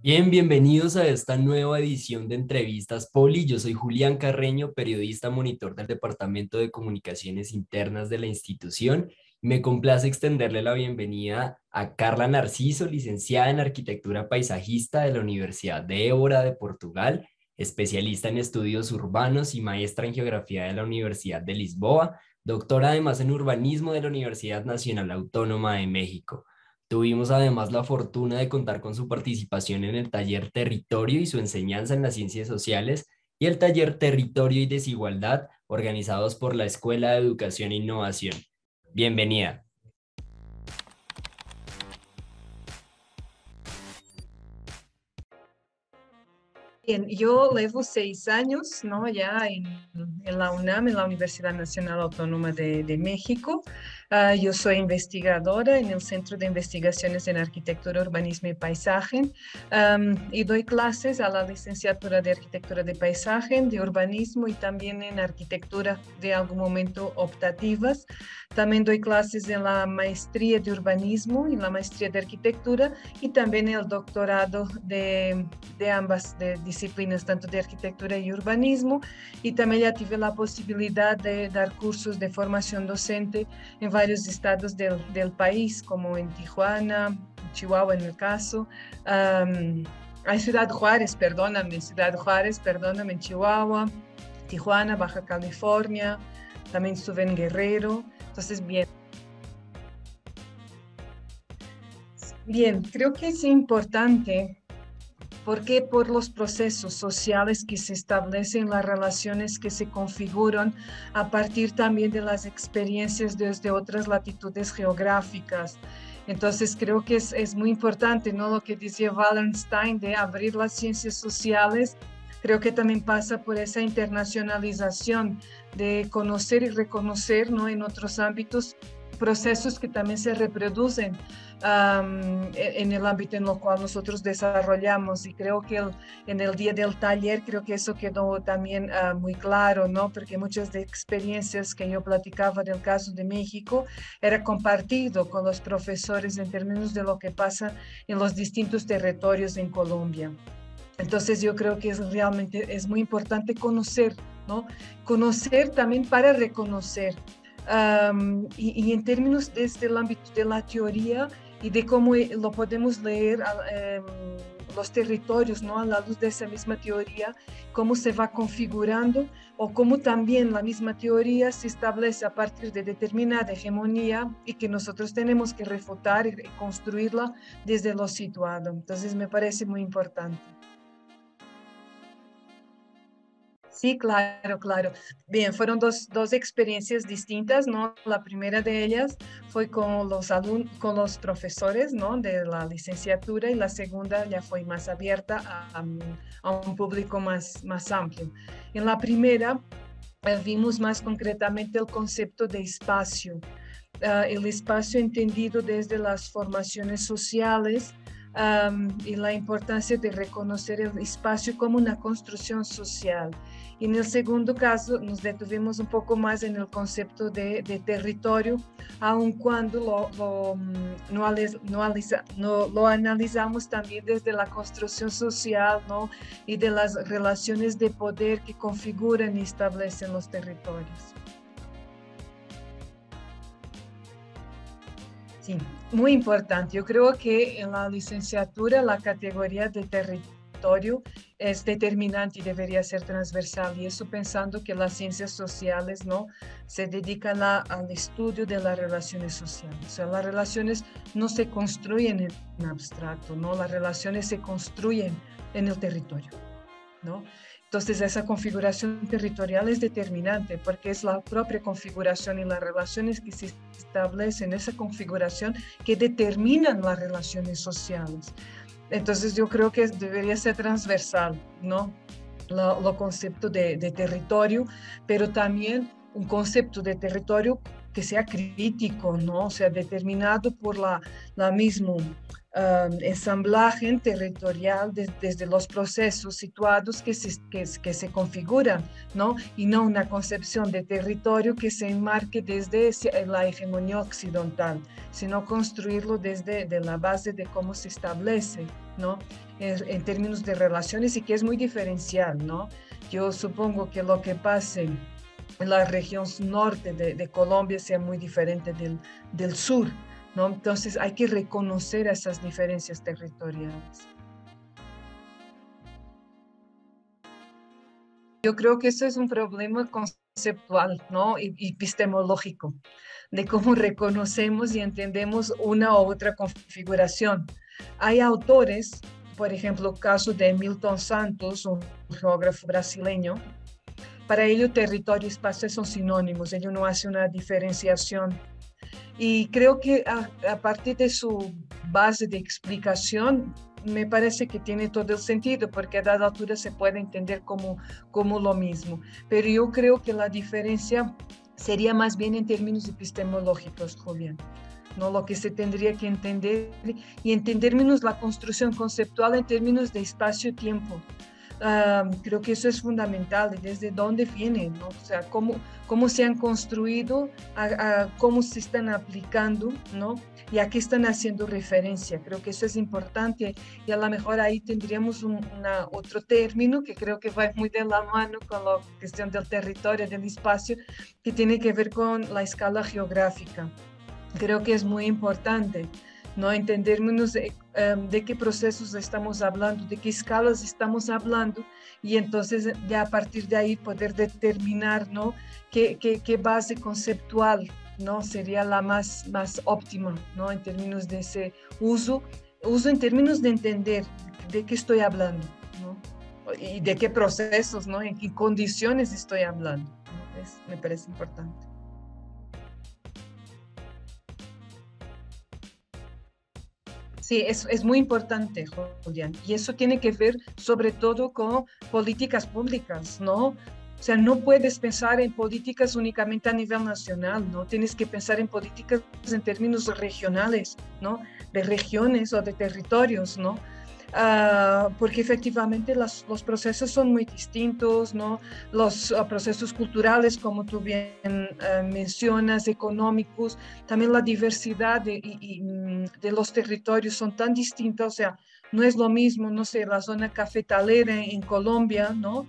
Bien, bienvenidos a esta nueva edición de Entrevistas Poli. Yo soy Julián Carreño, periodista monitor del Departamento de Comunicaciones Internas de la institución. Me complace extenderle la bienvenida a Carla Narciso, licenciada en Arquitectura Paisajista de la Universidad de Évora de Portugal, especialista en estudios urbanos y maestra en Geografía de la Universidad de Lisboa, doctora además en Urbanismo de la Universidad Nacional Autónoma de México. Tuvimos además la fortuna de contar con su participación en el taller Territorio y su enseñanza en las ciencias sociales y el taller Territorio y Desigualdad organizados por la Escuela de Educación e Innovación. Bienvenida. Bien, yo llevo seis años ¿no? ya en, la UNAM, en la Universidad Nacional Autónoma de, de México. Uh, yo soy investigadora en el Centro de Investigaciones en Arquitectura, Urbanismo y Paisaje um, y doy clases a la licenciatura de Arquitectura de Paisaje, de Urbanismo y también en Arquitectura de algún momento optativas. También doy clases en la Maestría de Urbanismo y la Maestría de Arquitectura y también el doctorado de, de ambas de disciplinas, tanto de Arquitectura y Urbanismo. Y también ya tuve la posibilidad de dar cursos de formación docente en varios estados del, del país, como en Tijuana, Chihuahua en el caso. Um, Ciudad Juárez, perdóname, Ciudad Juárez, perdóname, en Chihuahua, Tijuana, Baja California, también estuve en Guerrero. Entonces, bien. Bien, creo que es importante porque por los procesos sociales que se establecen, las relaciones que se configuran a partir también de las experiencias desde otras latitudes geográficas. Entonces creo que es, es muy importante, ¿no? Lo que decía Wallenstein de abrir las ciencias sociales, creo que también pasa por esa internacionalización de conocer y reconocer, ¿no? En otros ámbitos procesos que también se reproducen e, en el ámbito en el cual nosotros desarrollamos y creo que en el día del taller creo que eso quedó también ah, muy claro, ¿no? Porque muchas de experiencias que yo platicaba del caso de México era compartido con los profesores en términos de lo que pasa en los distintos territorios en Colombia. Entonces yo creo que es realmente es muy importante conocer, ¿no? Conocer también para reconocer. Y, en términos desde el ámbito de la teoría, y de cómo eh, lo podemos leer eh, los territorios, ¿no? A la luz de esa misma teoría, cómo se va configurando o cómo también la misma teoría se establece a partir de determinada hegemonía y que nosotros tenemos que refutar y construirla desde lo situado. Entonces me parece muy importante. Sí, claro, claro. Bien, fueron dos, dos, experiencias distintas, ¿no? La primera de ellas fue con los alumnos, con los profesores, ¿no? De la licenciatura y la segunda ya fue más abierta a, a un público más, más amplio. En la primera eh, vimos más concretamente el concepto de espacio, uh, el espacio entendido desde las formaciones sociales, y la importancia de reconocer el espacio como una construcción social. Y en el segundo caso nos detuvimos un poco más en el concepto de, territorio, aun cuando lo, mm, no, no, lo analizamos también desde la construcción social ¿no? y de las relaciones de poder que configuran y establecen los territorios. Sí, muy importante. Yo creo que en la licenciatura la categoría de territorio es determinante y debería ser transversal. Y eso pensando que las ciencias sociales no se dedican al estudio de las relaciones sociales. O sea, las relaciones no se construyen en abstracto, no, las relaciones se construyen en el territorio, ¿no? Entonces, esa configuración territorial es determinante porque es la propia configuración y las relaciones que se establecen en esa configuración que determinan las relaciones sociales. Entonces, yo creo que debería ser transversal, ¿no? Lo, concepto de, territorio, pero también un concepto de territorio que sea crítico, ¿no? O sea, determinado por la, la misma ensamblaje territorial desde los procesos situados que se, que, se configuran, ¿no? Y no una concepción de territorio que se enmarque desde la hegemonía occidental, sino construirlo desde de la base de cómo se establece, ¿no? En, términos de relaciones y que es muy diferencial, ¿no? Yo supongo que lo que pase en la región norte de, de Colombia sea muy diferente del, del sur, entonces hay que reconocer esas diferencias territoriales. Yo creo que eso es un problema conceptual, ¿no? Epistemológico, de cómo reconocemos y entendemos una u otra configuración. Hay autores, por ejemplo, el caso de Milton Santos, un geógrafo brasileño, para ello territorio y espacio son sinónimos, ello no hace una diferenciación y creo que a, partir de su base de explicación, me parece que tiene todo el sentido, porque a dada altura se puede entender como, como lo mismo. Pero yo creo que la diferencia sería más bien en términos epistemológicos, Julián. ¿no? Lo que se tendría que entender y entender menos la construcción conceptual en términos de espacio-tiempo creo que eso es fundamental, desde dónde vienen, ¿no? o sea, cómo, cómo se han construido, a, cómo se están aplicando, ¿no? Y a qué están haciendo referencia. Creo que eso es importante y a lo mejor ahí tendríamos un, otro término que creo que va muy de la mano con la cuestión del territorio, del espacio, que tiene que ver con la escala geográfica. Creo que es muy importante. ¿No? Entendernos de, em, de, qué procesos estamos hablando, de qué escalas estamos hablando y entonces ya a partir de ahí poder determinar, ¿no? Qué, base conceptual, ¿no? Sería la más, más óptima, ¿no? En términos de ese uso, uso en términos de entender de qué estoy hablando. Y de qué procesos, ¿no? En qué condiciones estoy hablando. me parece importante. Sí, es, es, muy importante, Julián. Y eso tiene que ver sobre todo con políticas públicas, ¿no? O sea, no puedes pensar en políticas únicamente a nivel nacional, ¿no? Tienes que pensar en políticas en términos regionales, ¿no? De regiones o de territorios, ¿no? Ah, porque efectivamente los, los, procesos son muy distintos, ¿no? Los uh, procesos culturales, como tú bien uh, mencionas, económicos, también la diversidad de, y, mm, de, los territorios son tan distintos, o sea, no es lo mismo, no sé, la zona cafetalera en Colombia, ¿no?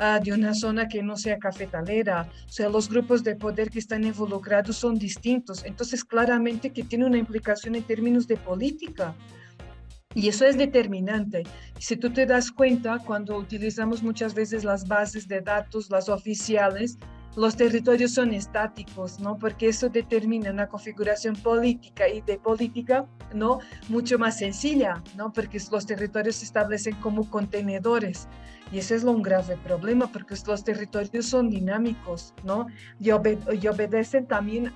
Uh, de una zona que no sea cafetalera, o sea, los grupos de poder que están involucrados son distintos, entonces claramente que tiene una implicación en términos de política, y eso es determinante. Si tú te das cuenta, cuando utilizamos muchas veces las bases de datos, las oficiales, los territorios son estáticos, ¿no? Porque eso determina una configuración política y de política, ¿no? Mucho más sencilla, ¿no? Porque los territorios se establecen como contenedores. Y ese es un grave problema, porque los territorios son dinámicos, ¿no? Y, y obedecen también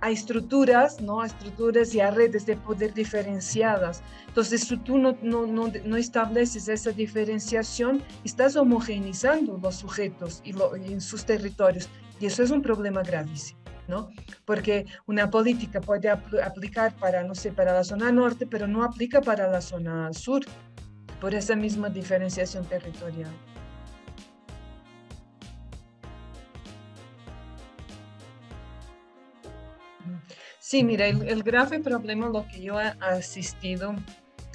a estructuras, ¿no? A estructuras y a redes de poder diferenciadas. Entonces, si tú no, no, no, no estableces esa diferenciación, estás homogeneizando los sujetos y, en sus territorios. Y eso es un problema gravísimo. ¿no? Porque una política puede aplicar para, no sé, para la zona norte, pero no aplica para la zona sur, por esa misma diferenciación territorial. Sí, mira, el, grave problema, lo que yo he asistido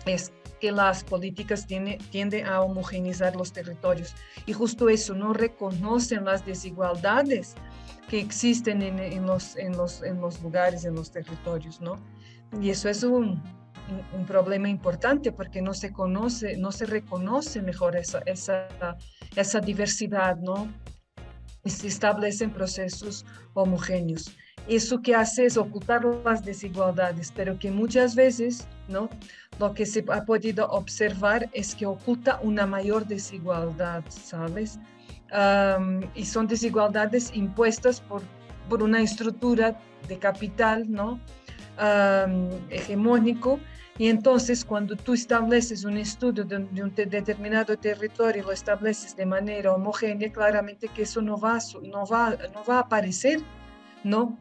es que las políticas tienden a homogeneizar los territorios y justo eso, no reconocen las desigualdades que existen en, los, en, los, en los lugares, en los territorios, ¿no? Y eso es un, un, problema importante porque no se conoce, no se reconoce mejor esa, esa, esa diversidad, ¿no? Y se establecen procesos homogéneos eso que hace es ocultar las desigualdades, pero que muchas veces, ¿no? Lo que se ha podido observar es que oculta una mayor desigualdad, ¿sabes? y son desigualdades impuestas por, por una estructura de capital, ¿no? hegemónico. Y entonces cuando tú estableces un estudio de, un determinado territorio y lo estableces de manera homogénea, claramente que eso no va, no va, no va a aparecer, ¿no?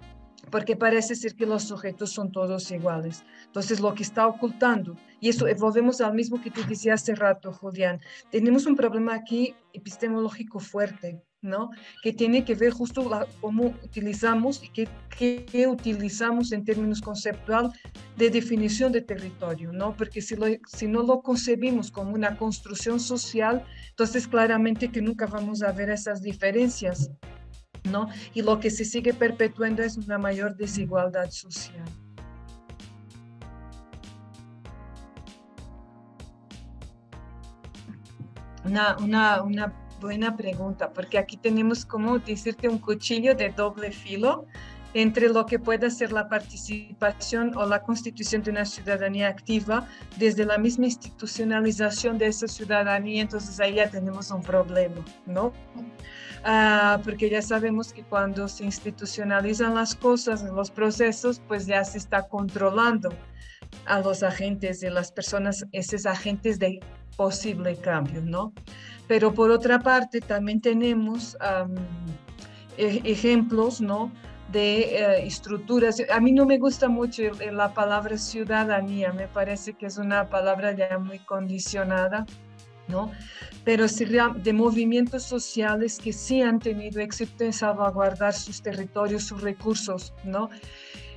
Porque parece ser que los sujetos son todos iguales. Entonces, lo que está ocultando, y eso eh, volvemos al mismo que te decía hace rato, Julián, tenemos un problema aquí epistemológico fuerte, ¿no? Que tiene que ver justo cómo utilizamos y qué, qué, utilizamos en términos conceptual de definición de territorio, ¿no? Porque si, lo, si no lo concebimos como una construcción social, entonces claramente que nunca vamos a ver esas diferencias ¿no? Y lo que se sigue perpetuando es una mayor desigualdad social. Una, una, una buena pregunta, porque aquí tenemos como decirte un cuchillo de doble filo entre lo que puede ser la participación o la constitución de una ciudadanía activa desde la misma institucionalización de esa ciudadanía, entonces ahí ya tenemos un problema, ¿no? Ah, porque ya sabemos que cuando se institucionalizan las cosas, los procesos, pues ya se está controlando a los agentes y las personas, esos agentes de posible cambio, ¿no? Pero por otra parte, también tenemos e, ejemplos, ¿no? De eh, estructuras. A mí no me gusta mucho la palabra ciudadanía, me parece que es una palabra ya muy condicionada ¿no? Pero de movimientos sociales que sí han tenido éxito en salvaguardar sus territorios, sus recursos, ¿no?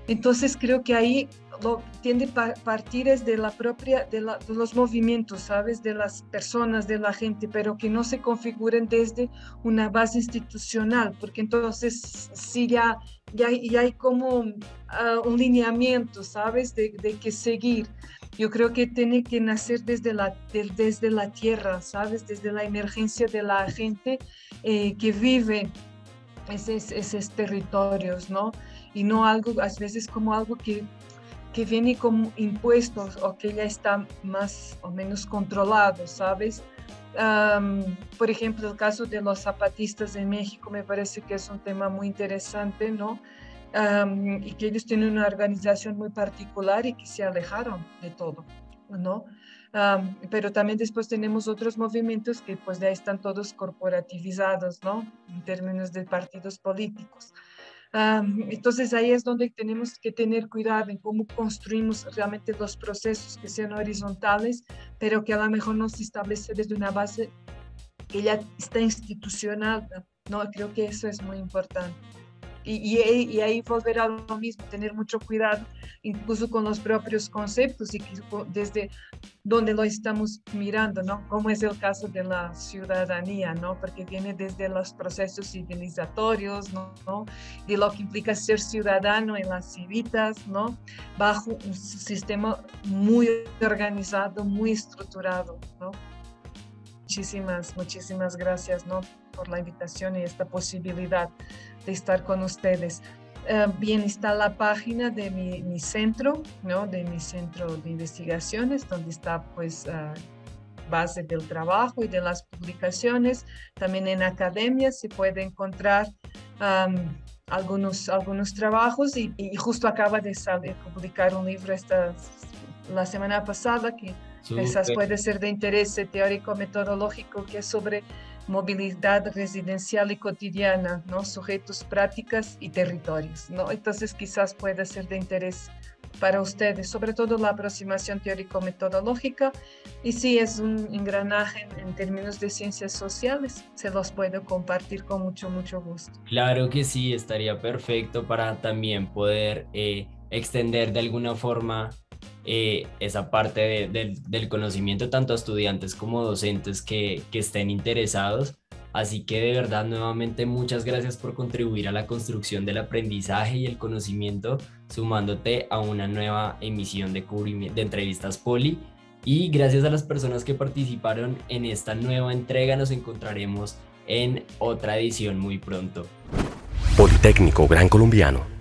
Entonces creo que ahí lo tiende a partir es de la propia, de, los movimientos, ¿sabes? De las personas, de la gente, pero que no se configuren desde una base institucional, porque entonces sí ya, ya, hay como ah, un lineamiento, ¿sabes? De, de que seguir. Yo creo que tiene que nacer desde la, desde la tierra, ¿sabes? Desde la emergencia de la gente eh, que vive esos, esos territorios, ¿no? Y no algo, a veces como algo que, que viene como impuestos o que ya está más o menos controlado, ¿sabes? por ejemplo, el caso de los zapatistas en México me parece que es un tema muy interesante, ¿no? y que ellos tienen una organización muy particular y que se alejaron de todo, ¿no? pero también después tenemos otros movimientos que pues ya están todos corporativizados, ¿no? En términos de partidos políticos. Entonces ahí es donde tenemos que tener cuidado en cómo construimos realmente los procesos que sean horizontales, pero que a lo mejor no se establece desde una base que ya está institucional, ¿no? Creo que eso es muy importante. Y, y, ahí volver a lo mismo, tener mucho cuidado, incluso con los propios conceptos y desde donde lo estamos mirando, ¿no? Como es el caso de la ciudadanía, ¿no? Porque viene desde los procesos civilizatorios, ¿no? De lo que implica ser ciudadano en las civitas, ¿no? Bajo un sistema muy organizado, muy estructurado, ¿no? Muchísimas, muchísimas gracias, ¿no? Por la invitación y esta posibilidad de estar con ustedes. Eh, bien, está la página de mi, centro, ¿no? De mi centro de investigaciones, donde está pues base del trabajo y de las publicaciones. También en academia se puede encontrar algunos, algunos trabajos y, justo acaba de, salir, publicar un libro esta, la semana pasada que quizás puede ser de interés teórico metodológico que es sobre movilidad residencial y cotidiana, ¿no? Sujetos, prácticas y territorios, ¿no? Entonces quizás pueda ser de interés para ustedes, sobre todo la aproximación teórico-metodológica, y si es un engranaje en términos de ciencias sociales, se los puedo compartir con mucho, mucho gusto. Claro que sí, estaría perfecto para también poder eh, extender de alguna forma eh, esa parte del conocimiento tanto a estudiantes como docentes que, que estén interesados. Así que de verdad nuevamente muchas gracias por contribuir a la construcción del aprendizaje y el conocimiento sumándote a una nueva emisión de, de entrevistas Poli. Y gracias a las personas que participaron en esta nueva entrega nos encontraremos en otra edición muy pronto. Politécnico Gran Colombiano